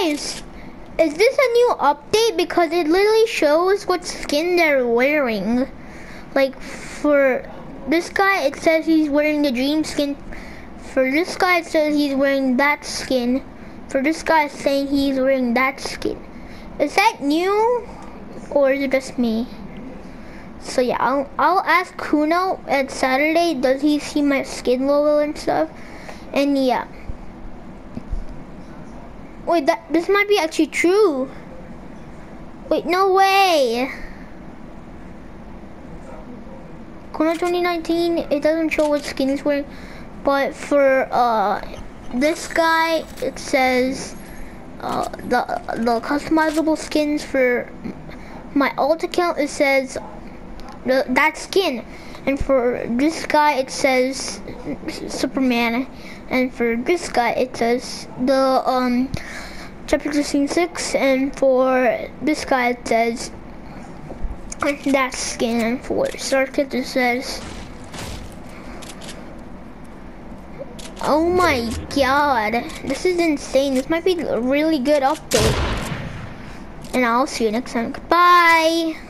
Guys, is this a new update? Because it literally shows what skin they're wearing. Like for this guy, it says he's wearing the dream skin. For this guy, it says he's wearing that skin. For this guy, it's saying he's wearing that skin. Is that new? Or is it just me? So yeah, I'll, I'll ask Kuno at Saturday, does he see my skin logo and stuff? And yeah. Wait, that this might be actually true. Wait, no way. Kuno 2019, it doesn't show what skin he's wearing, but for uh this guy, it says uh, the the customizable skins for my alt account. It says the, that skin, and for this guy, it says Superman and for this guy it says the um chapter 6 and for this guy it says that skin and for circuit it says oh my god this is insane. This might be a really good update. And I'll see you next time. Goodbye